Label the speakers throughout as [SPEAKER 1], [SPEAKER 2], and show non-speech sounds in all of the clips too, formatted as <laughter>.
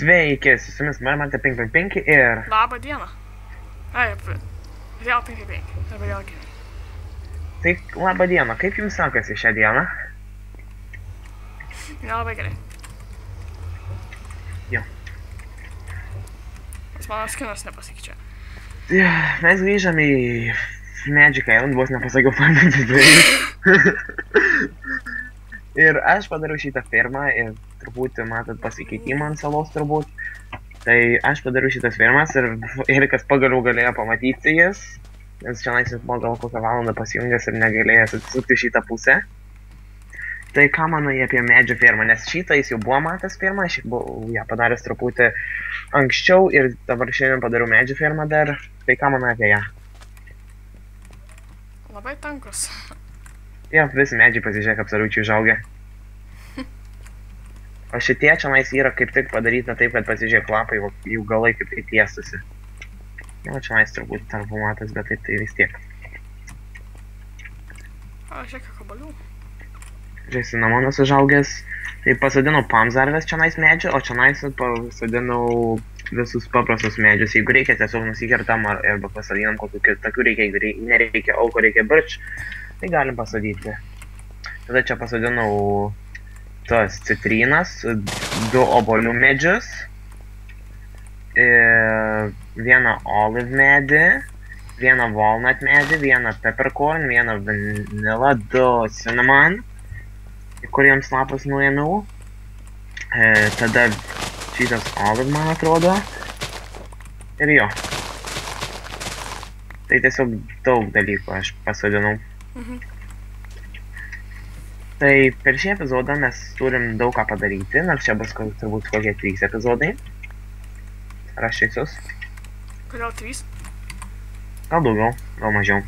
[SPEAKER 1] Sveiki, su jumis Marmantė 555 ir
[SPEAKER 2] Labą dieną. Ai, vėl 55. Arba vėl gerai.
[SPEAKER 1] tai laba diena, kaip jums sekasi šią dieną?
[SPEAKER 2] Nelabai gerai.
[SPEAKER 1] Jo.
[SPEAKER 2] Nes mano skinas nepasikeičia.
[SPEAKER 1] Mes grįžame į Magic Island, vos nepasakiau Fantasy <laughs> Ir aš padariau šitą firmą ir truputį matot pasikeitimą ant salos turbūt. Tai aš padariau šitas firmas ir <laughs> Erikas pagaliau galėjo pamatyti jas, nes čia jis buvo gal kokią valandą pasijungęs ir negalėjęs atsisukti šitą pusę. Tai ką manai apie medžio firmą, nes šitą jis jau buvo matęs firmą, aš buvau ją padaręs truputį anksčiau ir dabar šiandien padariau medžio firmą dar. Tai ką manai apie ją?
[SPEAKER 2] Labai tankus.
[SPEAKER 1] Jo, visi medžiai pasižiūrėk absoliučiai užaugę. O šitie čia yra kaip tik padaryta taip, kad pasižiūrėk lapai, jų galai kaip tai tiestusi. Na, čia nais turbūt tarpumatas, bet tai, tai vis tiek.
[SPEAKER 2] O, žiūrėk, kabalių.
[SPEAKER 1] Žiūrėk, cinamonas užaugęs. Tai pasadinau pamzarves čia nais medžių, o čia nais pasadinau visus paprastus medžius. Jeigu reikia, tiesiog nusikertam ar, arba pasadinam kokių kitokių reikia, jeigu rei- nereikia auko, reikia birč, tai galim pasadyti. Tada čia pasadinau tas citrinas, du obolių medžius, vieną olive medį, vieną walnut medį, vieną peppercorn, vieną vanilą, du cinnamon, kuriems lapas nuėmiau. E, tada šitas olive, man atrodo. Ir jo. Tai tiesiog daug dalykų aš pasodinau.
[SPEAKER 2] Mhm.
[SPEAKER 1] Tai per šį epizodą mes turim daug ką padaryti, nors čia bus turbūt kokie trys epizodai. Ar aš teisus?
[SPEAKER 2] Kodėl trys?
[SPEAKER 1] Gal daugiau, gal mažiau.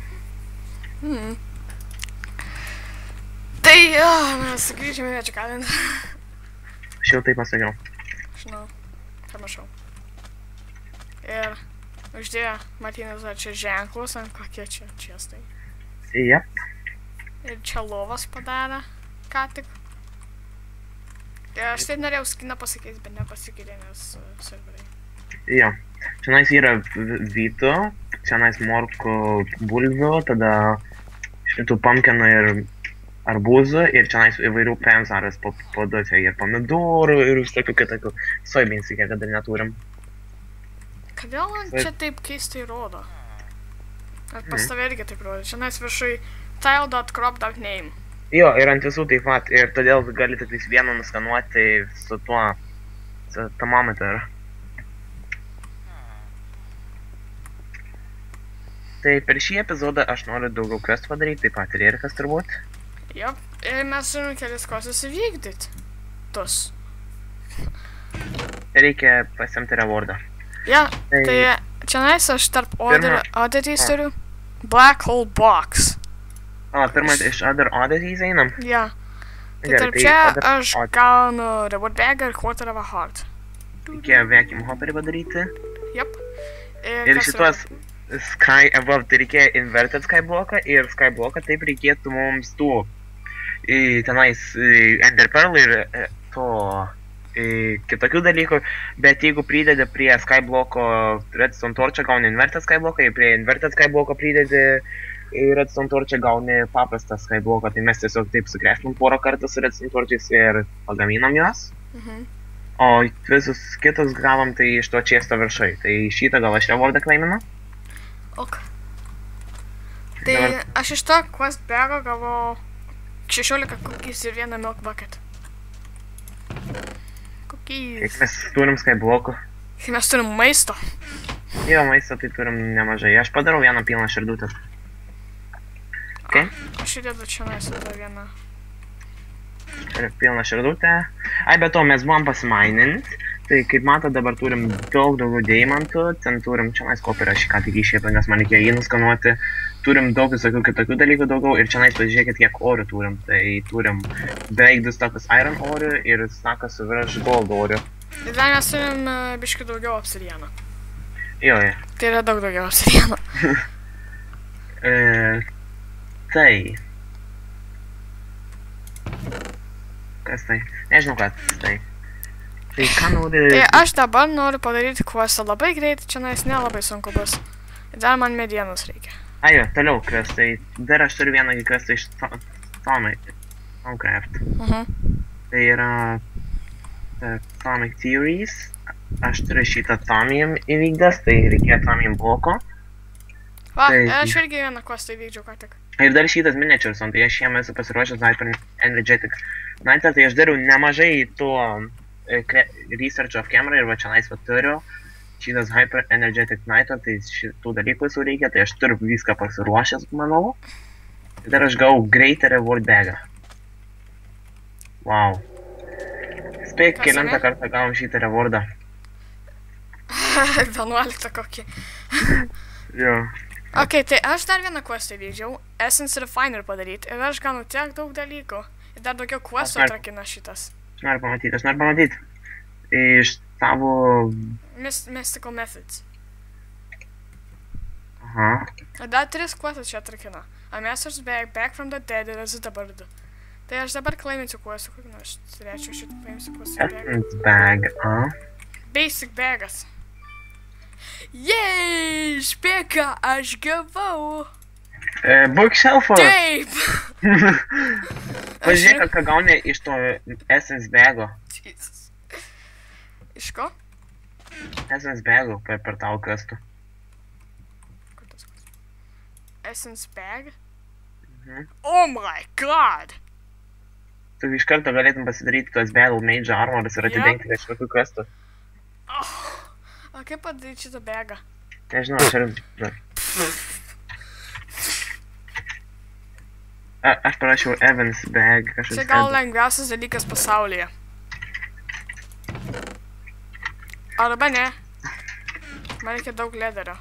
[SPEAKER 2] Mhm. Tai, jo, mes grįžėme į Island.
[SPEAKER 1] Aš jau tai pasakiau.
[SPEAKER 2] Žinau, pamačiau. Ir uždėjo Martynas dar čia ženklus, ant kokie čia čiastai.
[SPEAKER 1] Jep.
[SPEAKER 2] Ir čia lovas padarė, ką tik. Ir aš taip norėjau skiną pasakyti, bet nepasikeitė, nes uh, serveriai.
[SPEAKER 1] Jo. Čionais yra v- vytų, čionais morkų bulvių, tada šitų pumpkinų ir arbūzų ir čionais įvairių pemzaras paduose ir pomidorų ir visokių kitokių. Reikia, kad dar neturim.
[SPEAKER 2] Kodėl man
[SPEAKER 1] Taip.
[SPEAKER 2] čia taip keistai rodo? Ar pas
[SPEAKER 1] Mhm.
[SPEAKER 2] tave irgi taip rodo? Čia nais viršui tile.crop.name.
[SPEAKER 1] Jo, ir ant visų taip pat, ir todėl gali tik tais vieną nuskanuoti su tuo su termometru. Tai per šį epizodą aš noriu daugiau questų padaryti, taip pat ir Erikas turbūt.
[SPEAKER 2] Jop. Ir mes turim kelis kosus įvykdyti. Tus.
[SPEAKER 1] Reikia pasimti rewardą.
[SPEAKER 2] Ja,
[SPEAKER 1] Tai,
[SPEAKER 2] tai čia nais aš tarp order, oddities turiu. Black hole box.
[SPEAKER 1] O, pirmas iš Other Oddities einam.
[SPEAKER 2] Ja. Tai
[SPEAKER 1] Gerai,
[SPEAKER 2] tarp čia
[SPEAKER 1] Other
[SPEAKER 2] aš
[SPEAKER 1] Odd-
[SPEAKER 2] gaunu reward bag ir quarter of a heart.
[SPEAKER 1] Reikia vacuum hopperį padaryti.
[SPEAKER 2] Jep.
[SPEAKER 1] Ir
[SPEAKER 2] kas
[SPEAKER 1] šitos Sky Above, tai reikia inverted skybloką ir skybloką taip reikėtų mums tų tenais Ender Pearl ir e, to kitokių dalykų, bet jeigu pridedi prie skybloko Redstone Torch'ą gauni inverted skybloką ir prie inverted skybloko pridedi į Redstone Torch'ą gauni paprastą skybloką, tai mes tiesiog taip sugrešinam porą kartų su Redstone Torch'ais ir pagaminam juos.
[SPEAKER 2] Mhm.
[SPEAKER 1] O visus kitus gavom tai iš to čiesto viršai. Tai šitą gal aš rewardą klaiminu.
[SPEAKER 2] Ok. Tai
[SPEAKER 1] Dabar-
[SPEAKER 2] aš iš to quest bago gavau 16 cookies ir vieną milk bucket.
[SPEAKER 1] Kiek
[SPEAKER 2] Cookies.
[SPEAKER 1] mes turim skyblokų.
[SPEAKER 2] Tai mes turim maisto.
[SPEAKER 1] Jo, maisto tai turim nemažai. Aš padarau vieną pilną širdutę. Ok,
[SPEAKER 2] Aš įdedu čia nais dar vieną.
[SPEAKER 1] ir pilną širdutę. Ai, be to mes buvom pasimainint. Tai kaip matot, dabar turim daug daugiau deimantų. Ten turim čia nais kopį aš ką tik išėpiau, nes man reikėjo jį nuskanuoti. Turim daug visokių kitokių dalykų daugiau. Ir čia nais pažiūrėkit, kiek orių turim. Tai turim beveik du stakus iron orių ir stakas virš gold orių.
[SPEAKER 2] Ir dar mes turim uh, biški daugiau obsidiano.
[SPEAKER 1] Jo, jo.
[SPEAKER 2] Tai yra daug daugiau obsidiano. <laughs> <laughs>
[SPEAKER 1] E, tai. Kas tai? Nežinau, kas tai. Tai ką nori...
[SPEAKER 2] Tai aš dabar noriu padaryti questą labai greitai, čia nais nelabai sunku bus. Dar man medienos reikia.
[SPEAKER 1] Ajo, toliau kvestai. Dar aš turiu vieną kvestą iš To- Tomai. Tomcraft.
[SPEAKER 2] Mhm.
[SPEAKER 1] Tai yra uh, Atomic Theories. Aš turiu šitą Tomijam įvykdęs, tai reikėjo Tomijam bloko.
[SPEAKER 2] Va,
[SPEAKER 1] Tai-
[SPEAKER 2] aš irgi vieną questą įvykdžiau ką tik.
[SPEAKER 1] Ir dar šitas miniatures, tai aš jiem esu pasiruošęs Hyper Energetic Night, tai aš dariau nemažai to e, Research of Camera ir va čia laisvą turiu. Šitas Hyper Energetic Night, tai šitų dalykų visų reikia, tai aš turiu viską pasiruošęs, manau. Ir dar aš gavau greitą reward bagą. Wow. Spėk, kelintą kartą gavom šitą rewardą. <laughs>
[SPEAKER 2] 11 kokį.
[SPEAKER 1] Jo.
[SPEAKER 2] Ok, tai aš dar vieną questą įvykdžiau. Essence Refiner padaryti. Ir aš gaunu tiek daug dalykų. Ir dar daugiau questų atrakina šitas.
[SPEAKER 1] Aš noriu pamatyti, aš noriu pamatyti. Iš tavo...
[SPEAKER 2] Myst mystical Methods.
[SPEAKER 1] Aha.
[SPEAKER 2] Ir dar tris questus čia atrakina. A Master's Bag, Back from the Dead ir esu dabar du. Tai aš dabar klaiminsiu questų, kokį nors turėčiau šitą paimsiu questų.
[SPEAKER 1] Essence bag, a?
[SPEAKER 2] Basic bagas. Jei, spėk, ką aš gavau.
[SPEAKER 1] E, bookshelfą.
[SPEAKER 2] Taip. <laughs>
[SPEAKER 1] Pažiūrėk, ką gauni iš to Essence bago.
[SPEAKER 2] Jesus. Iš ko?
[SPEAKER 1] Essence bago per, per tau kastų.
[SPEAKER 2] Essence bag?
[SPEAKER 1] Mhm.
[SPEAKER 2] Oh my god.
[SPEAKER 1] Tu iš karto galėtum pasidaryti tuos Battle Mage armorus ir atidengti kažkokiu kastų.
[SPEAKER 2] Oh. O kaip padaryti šitą bagą?
[SPEAKER 1] Nežinau, aš ir... A, aš parašiau Evans bag
[SPEAKER 2] Čia
[SPEAKER 1] kažkoks.
[SPEAKER 2] gal lengviausias dalykas pasaulyje. Arba ne. Man reikia daug lederio.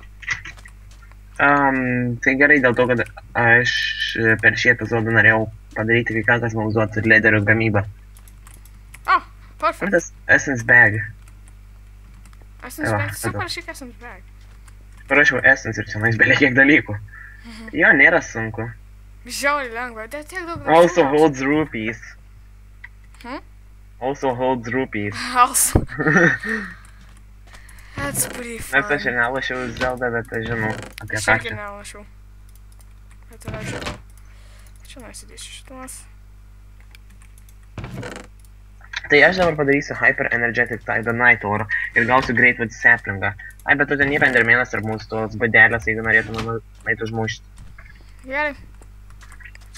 [SPEAKER 1] Um, tai gerai dėl to, kad aš per šį epizodą norėjau padaryti kai ką, kas mums duotų lederio gamybą.
[SPEAKER 2] Oh, perfect.
[SPEAKER 1] Kur tas Essence bag?
[SPEAKER 2] Essence
[SPEAKER 1] Va,
[SPEAKER 2] bag. Tiesiog parašyk essence bag.
[SPEAKER 1] Parašiau Essence ir čia nais belie kiek dalykų. Jo, nėra sunku.
[SPEAKER 2] Žiauriai lengva. Bet tiek daug
[SPEAKER 1] Also holds rupees.
[SPEAKER 2] Hmm?
[SPEAKER 1] Also holds rupees.
[SPEAKER 2] Also. <laughs> That's pretty fun.
[SPEAKER 1] Nes aš ir nelašiau Zelda, bet aš žinau apie
[SPEAKER 2] Aš
[SPEAKER 1] ką
[SPEAKER 2] irgi
[SPEAKER 1] čia.
[SPEAKER 2] nelašiau. Bet aš žinau. Čia nusidėsiu šitos.
[SPEAKER 1] Tai aš dabar padarysiu Hyper Energetic Tide Night Oro ir gausiu Great Wood Saplingą. Ai, bet tu ten yra endermenas tarp mūsų tos badelės, jeigu norėtume nueiti užmušti.
[SPEAKER 2] Gerai.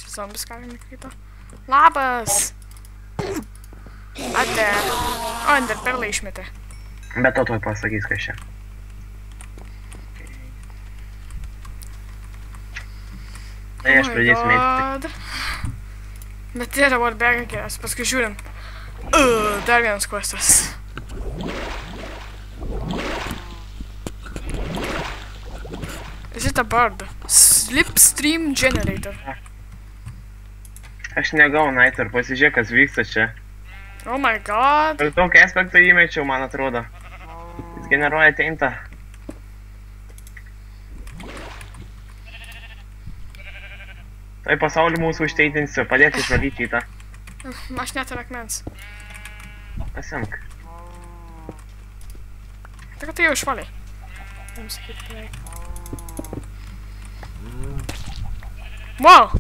[SPEAKER 2] Zombis ką įkrito. Labas! Ate. O, ender perlą išmetė.
[SPEAKER 1] Bet to tuoj pasakys, kas čia. Tai aš
[SPEAKER 2] Oh
[SPEAKER 1] pradėsiu mėtyti.
[SPEAKER 2] Bet tai yra warbagą geras, paskui žiūrim. Uh, dar vienas questas. Is it a bird? Slipstream generator.
[SPEAKER 1] Aš negau Night ir pasižiūrėk, kas vyksta čia.
[SPEAKER 2] Oh my god.
[SPEAKER 1] Ir tokį aspektą įmečiau, man atrodo. Jis generuoja teintą. Tai pasaulį mūsų užteitinsiu, padėk išvalyti į tą.
[SPEAKER 2] Aš neturiu akmens.
[SPEAKER 1] Pasimk.
[SPEAKER 2] Tai kad tai jau išvalai. Jums sakyt beveik. Wow!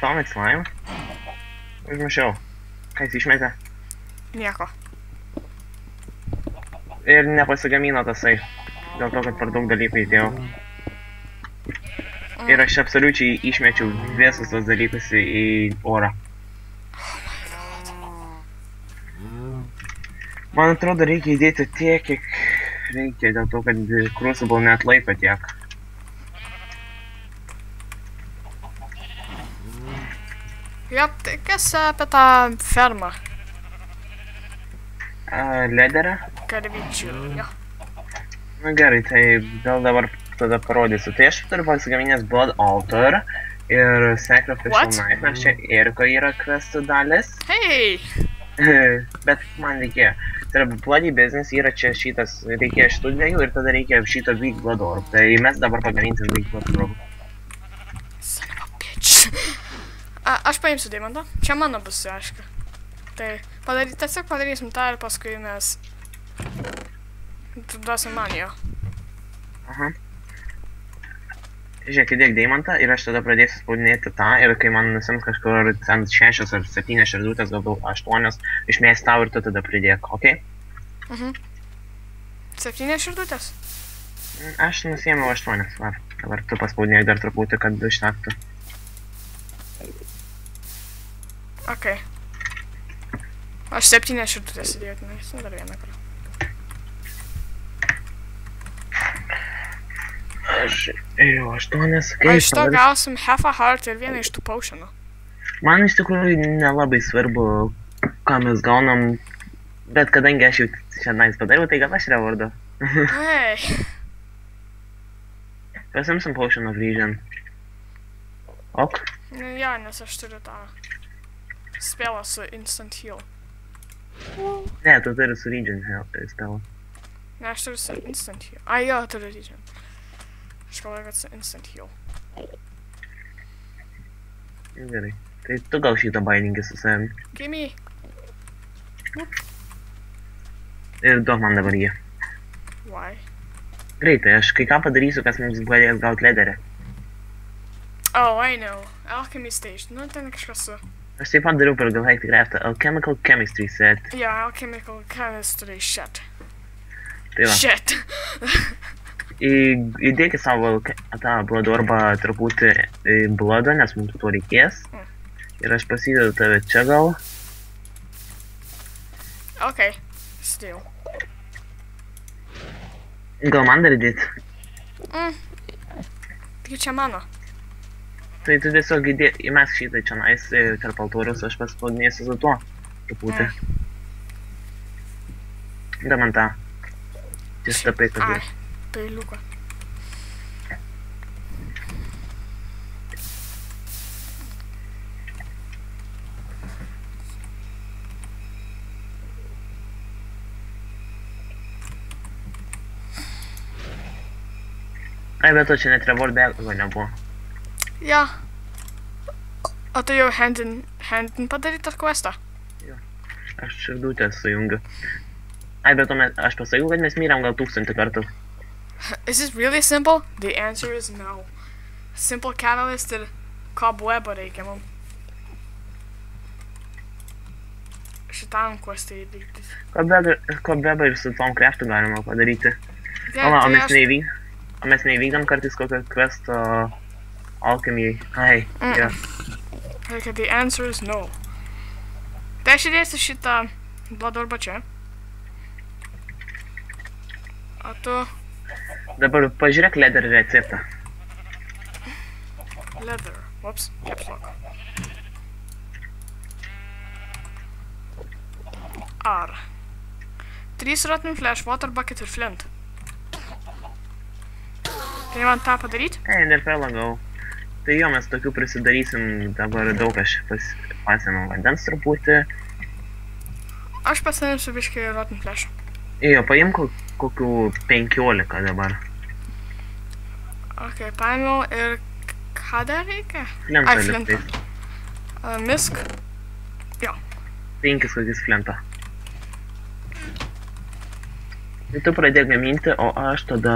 [SPEAKER 1] Atomic Slime. Užmušiau. Ką jis išmetė?
[SPEAKER 2] Nieko.
[SPEAKER 1] Ir nepasigamino tasai. Dėl to, kad per daug dalykų įdėjau. Ir aš absoliučiai išmečiau visus tos dalykus į orą. Man atrodo, reikia įdėti tiek, kiek reikia, dėl to, kad Crucible net laiko tiek.
[SPEAKER 2] Jop, tai kas apie tą fermą?
[SPEAKER 1] A, lederą?
[SPEAKER 2] Karvidžių. Jo.
[SPEAKER 1] Na gerai, tai gal dabar tada parodysiu. Tai aš turiu pasigaminęs Blood Altar ir Sacrificial? Knife, nes čia Eriko yra questų dalis.
[SPEAKER 2] Hei! <laughs>
[SPEAKER 1] Bet man reikėjo. Tai yra Bloody Business, yra čia šitas, reikėjo šitų dviejų ir tada reikia šito Big Blood Orb. Tai mes dabar pagaminsim Big Blood Orb.
[SPEAKER 2] Son of a bitch. A, aš paimsiu Deimantą. Čia mano bus, aišku. Tai padary, tiesiog padarysim tą ir paskui mes duosim man jo.
[SPEAKER 1] Aha. Žiūrėk, įdėk deimantą ir aš tada pradėsiu spaudinėti tą ir kai man nusims kažkur ant šešios ar septynios širdutės, galbūt aštuonios, išmės tau ir tu tada pridėk, ok?
[SPEAKER 2] Mhm. Septynės širdutės.
[SPEAKER 1] Aš nusėmiau aštuonias, va. Dabar tu paspaudinėk dar truputį, kad išnaktų.
[SPEAKER 2] Ok. Aš septynės širdutės įdėjau, tenais, nu, dar vieną kartą.
[SPEAKER 1] Aš ėjau aštuonias,
[SPEAKER 2] O iš to gausim half a heart ir vieną iš tų potionų.
[SPEAKER 1] Man iš tikrųjų nelabai svarbu, ką mes gaunam, bet kadangi aš jau šiandien padariau, tai gal aš revardu.
[SPEAKER 2] Ei, <laughs>
[SPEAKER 1] Pasimsim Potion of Vision. Ok.
[SPEAKER 2] nu jo, nes aš turiu tą spėlą su instant heal.
[SPEAKER 1] Ne, tu turi su Region heal- spell.
[SPEAKER 2] Ne, aš turiu su instant heal. Ai, jo, turiu regen. Galvoju, kad su instant heal.
[SPEAKER 1] Gerai. Tai tu gal šitą bainingį su savim.
[SPEAKER 2] Gimme.
[SPEAKER 1] Ir duok man dabar jį.
[SPEAKER 2] Why?
[SPEAKER 1] Greitai, aš kai ką padarysiu, kas mums galės gauti lederį.
[SPEAKER 2] Oh, I know. Alchemy stage. Nu, ten kažkas su...
[SPEAKER 1] Aš taip pat dariau per Galactic Craft Alchemical Chemistry set.
[SPEAKER 2] Jo, alchemical chemistry shit.
[SPEAKER 1] Tai va.
[SPEAKER 2] Shit.
[SPEAKER 1] Įdėkit savo tą blodorbą truputį į blodą, nes mums to reikės.
[SPEAKER 2] Mm.
[SPEAKER 1] Ir aš pasidedu tave čia gal.
[SPEAKER 2] okay. Still.
[SPEAKER 1] Gal man dar įdėt.
[SPEAKER 2] Mm. Taigi čia mano.
[SPEAKER 1] Tai tu tiesiog įdėk, įmes šitą čia nais tarp altorius, aš paspaudinėsiu su tuo. Truputį. Da man tą. Ties tapai, kad
[SPEAKER 2] Ai, peiliuką.
[SPEAKER 1] Ai, bet to čia net reward bego nebuvo.
[SPEAKER 2] Jo. O tu jau handin, handin padarytą questą?
[SPEAKER 1] Aš širdutę sujungiu. Ai, bet to mes, aš pasakiau, kad mes myram gal tūkstantį kartų. <laughs>
[SPEAKER 2] Is this really simple? The answer is no. Simple catalyst ir cobwebo reikia mum. Šitam questui įvykdyti.
[SPEAKER 1] Ko beba ir su tom kreftu galima padaryti.
[SPEAKER 2] Yeah,
[SPEAKER 1] O, o
[SPEAKER 2] tai
[SPEAKER 1] mes
[SPEAKER 2] aš...
[SPEAKER 1] neįvyk... O mes neįvykdom kartais kokio questo alchemy. Ai,
[SPEAKER 2] Mm.
[SPEAKER 1] jo.
[SPEAKER 2] Reikia, the answer is no. Tai aš įdėsiu šitą blodorbą čia. O tu
[SPEAKER 1] Dabar pažiūrėk leder receptą.
[SPEAKER 2] leather. Whoops, caps lock. R. 3 rotten flash, water bucket ir flint. Tai man tą padaryti?
[SPEAKER 1] Ei, dar per langau. Tai jo, mes tokių prisidarysim dabar daug aš pas, pasėmiau vandens truputį.
[SPEAKER 2] Aš pasiimsiu biškai rotten flash.
[SPEAKER 1] Jo, paimk kokių 15 dabar.
[SPEAKER 2] Ok, paėmiau ir ką dar reikia?
[SPEAKER 1] Flintą. lygtais.
[SPEAKER 2] Uh, misk.
[SPEAKER 1] 5 kokius flintą. Tai tu pradėk gaminti, o aš tada...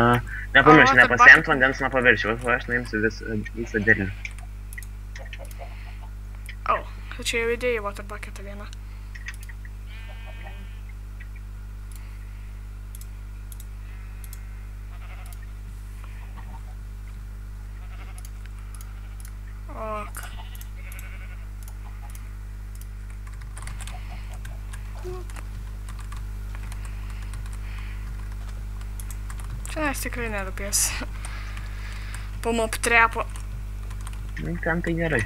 [SPEAKER 1] Nepamiršk, nepasiimt
[SPEAKER 2] bucket-
[SPEAKER 1] vandens nuo paviršiaus, o aš nuimsiu vis, visą derlių.
[SPEAKER 2] O, oh, čia jau įdėjai water bucketą vieną. Ok. Nes tikrai nerūpės. Pamop trepo.
[SPEAKER 1] Nu, ten tai gerai.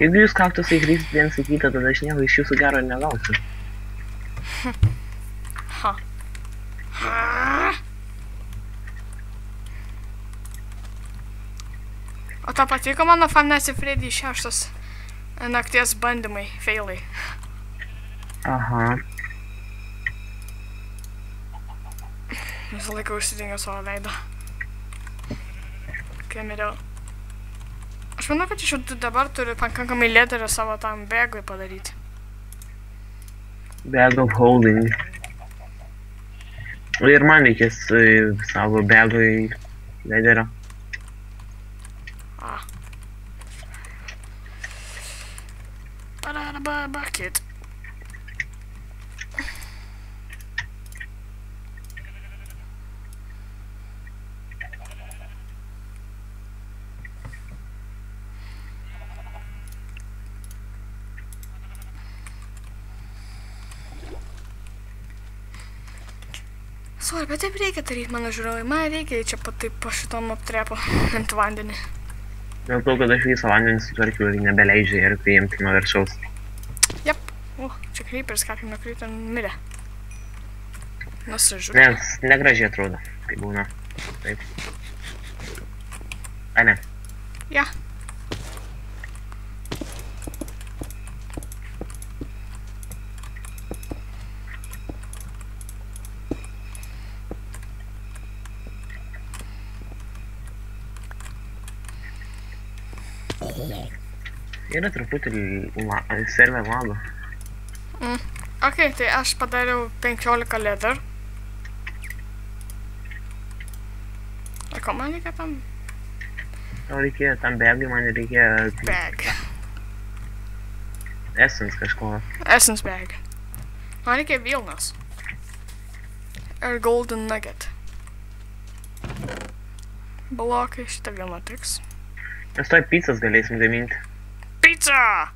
[SPEAKER 1] Jeigu jūs kaktusai krypsit viens į kitą, tada aš nieko iš jūsų gero negausiu.
[SPEAKER 2] Ha. Ha. O tau patiko mano Fantasy Freddy šeštas nakties bandymai, failai.
[SPEAKER 1] Aha.
[SPEAKER 2] Visą laiką užsidengiau savo veidą. Kai miriau. Aš manau, kad iš dabar turiu pakankamai lėterio savo tam bėgui padaryti.
[SPEAKER 1] Bag of holding. Ir man reikės e, savo bagui lederio.
[SPEAKER 2] Ah. Ba-da-da-ba- Bucket. Sorry, bet taip reikia daryti, mano žiūrovai. Man reikia čia pat taip po šitom aptrepo ant vandenį.
[SPEAKER 1] Dėl to, kad aš visą vandenį sutvarkiau ir nebeleidžia ir priimti nuo viršaus.
[SPEAKER 2] Jep. O, čia kryperis, ką kaip nukrito, mirė. Nusižudė.
[SPEAKER 1] Nes negražiai atrodo, kai būna. Taip. A ne.
[SPEAKER 2] Ja.
[SPEAKER 1] Yra truputį la, server lago.
[SPEAKER 2] Ok, tai aš padariau 15 leather. Ir ko man reikia tam
[SPEAKER 1] Tau reikėjo tam bagui, man reikėjo
[SPEAKER 2] bag?
[SPEAKER 1] essence kažko.
[SPEAKER 2] Essence bag. Man reikia Vilnas. Ir golden nugget. Blokai šitą vieną tiks.
[SPEAKER 1] Mes toj pizzas galėsim gaminti.
[SPEAKER 2] Pizza!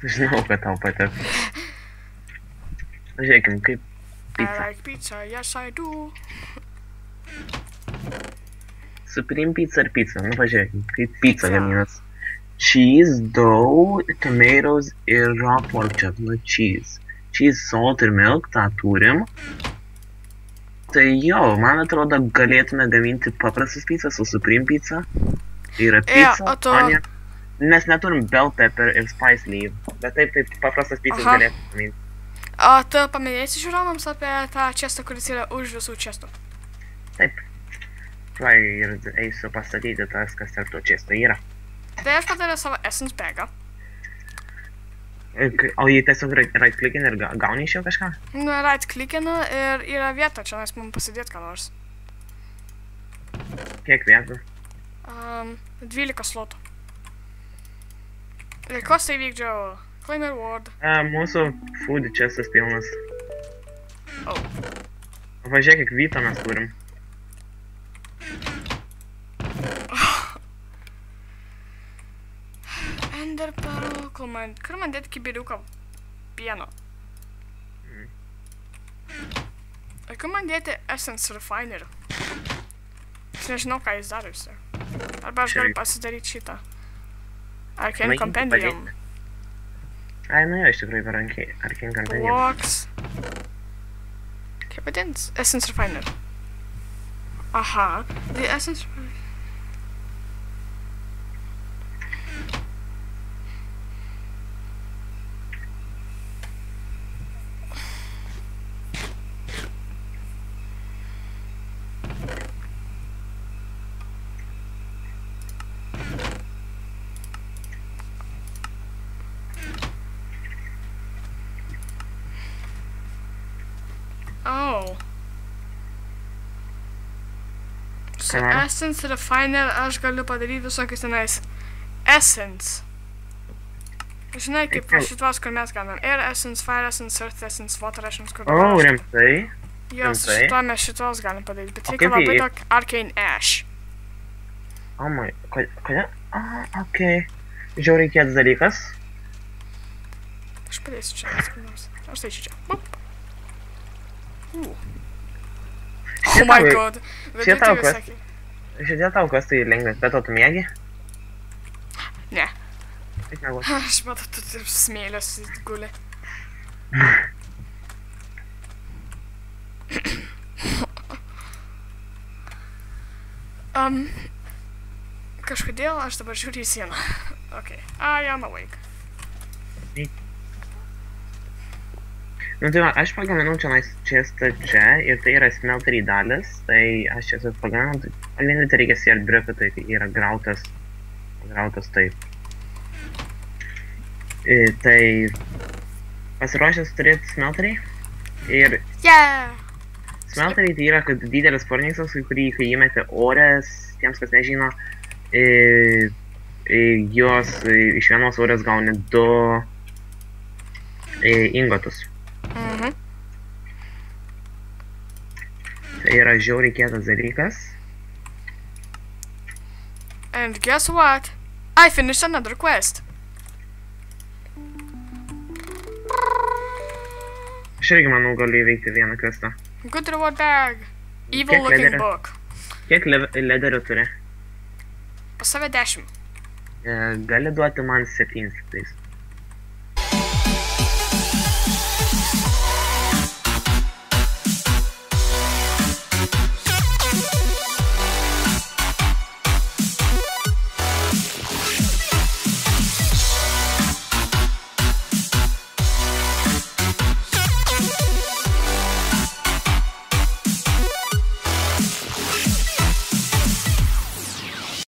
[SPEAKER 1] Žinau, kad tau patiks. Žiūrėkim, kaip
[SPEAKER 2] I
[SPEAKER 1] pizza.
[SPEAKER 2] like pizza, yes I do.
[SPEAKER 1] Supreme pizza ar pizza? Nu pažiūrėkim, kaip pizza gaminas. Cheese, dough, tomatoes ir raw pork chop. Nu, cheese. Cheese, salt ir milk, tą turim. Tai jo, man atrodo, galėtume gaminti paprastas pizzas, o Supreme pizza yra pizza,
[SPEAKER 2] o tu-
[SPEAKER 1] onion. Mes neturim bell pepper ir spice leaf, bet taip, taip, paprastas pizzas
[SPEAKER 2] Aha.
[SPEAKER 1] galėtume gaminti.
[SPEAKER 2] O tu paminėsi žiūrovams apie tą čestą, kuris yra už visų čestų.
[SPEAKER 1] Taip. Tuoj ir eisiu pastatyti tas, kas tarp to često yra.
[SPEAKER 2] Tai aš padariau savo essence bagą.
[SPEAKER 1] O jei tiesiog right clickin ir ga- gauni iš jo kažką?
[SPEAKER 2] Nu, right klikinu ir yra vieta čia, nes mums pasidėti ką nors.
[SPEAKER 1] Kiek vietų?
[SPEAKER 2] Um, 12 slotų. Ir kas tai vykdžiau? Claimer word.
[SPEAKER 1] A, mūsų food chestas pilnas.
[SPEAKER 2] Oh.
[SPEAKER 1] Važiuok, kiek vyto mes turim. <sighs>
[SPEAKER 2] Ender pearl, kur man, kur man dėti kibiriuką pieno? Ir kur man dėti essence refiner? Aš nežinau, ką jis daro vis. Arba aš galiu pasidaryti šitą. Arcane
[SPEAKER 1] Naikinti
[SPEAKER 2] Compendium.
[SPEAKER 1] padėti. Ai, nu jo, iš tikrųjų per rankiai. Ar kinkantai?
[SPEAKER 2] Blocks. Kaip vadins? Essence refiner. Aha. The essence refiner. Oh. Su
[SPEAKER 1] Ką?
[SPEAKER 2] Essence Refiner aš galiu padaryti visokius tenais Essence. Žinai, kaip
[SPEAKER 1] Kaip-
[SPEAKER 2] šitos, kur mes gaunam. Air Essence, Fire Essence, Earth Essence, Water Essence, kur
[SPEAKER 1] O,
[SPEAKER 2] aš-
[SPEAKER 1] rimtai?
[SPEAKER 2] Jo, su
[SPEAKER 1] rimtai?
[SPEAKER 2] šituo mes šitos galim padaryti, bet
[SPEAKER 1] O
[SPEAKER 2] reikia labai daug Arcane Ash.
[SPEAKER 1] O, mai, ko- kodėl? A, okei. Žiauriai kietas dalykas.
[SPEAKER 2] Aš padėsiu čia, nes kur nors. Aš tai čia. Bup. Uh. Oh my god.
[SPEAKER 1] čia tau kas? Žiūrėk tau, kas tai lengvas, bet o tu mėgi?
[SPEAKER 2] Ne. <sighs> Aš matau, tu taip smėlės guli. <coughs> um, kažkodėl aš dabar žiūriu į sieną. <laughs> Ok, I am awake.
[SPEAKER 1] Nu tai va, aš pagaminau čia čestą čia ir tai yra smeltery dalis, tai aš čia pagaminau, tai pagrindinai tai reikia siert briką, tai yra grautas, grautas taip. E, tai pasiruošęs turėti smelterį ir
[SPEAKER 2] Yeah!
[SPEAKER 1] smelterį tai yra, kad didelis forniksas, kurį kai įmeti orės, tiems kas nežino, e, e, jos e, iš vienos orės gauni du ingotus.
[SPEAKER 2] Mhm.
[SPEAKER 1] Tai yra žiauriai kietas dalykas.
[SPEAKER 2] And guess what? I finished another quest.
[SPEAKER 1] Aš irgi manau galiu įveikti vieną kvestą.
[SPEAKER 2] Good reward bag. Evil
[SPEAKER 1] Kiek
[SPEAKER 2] looking
[SPEAKER 1] lederio?
[SPEAKER 2] book.
[SPEAKER 1] Kiek le- lederio turi?
[SPEAKER 2] Pas save 10.
[SPEAKER 1] E, gali duoti man 7 tais.